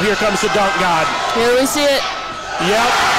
Here comes the dunk god. Here we see it. Yep.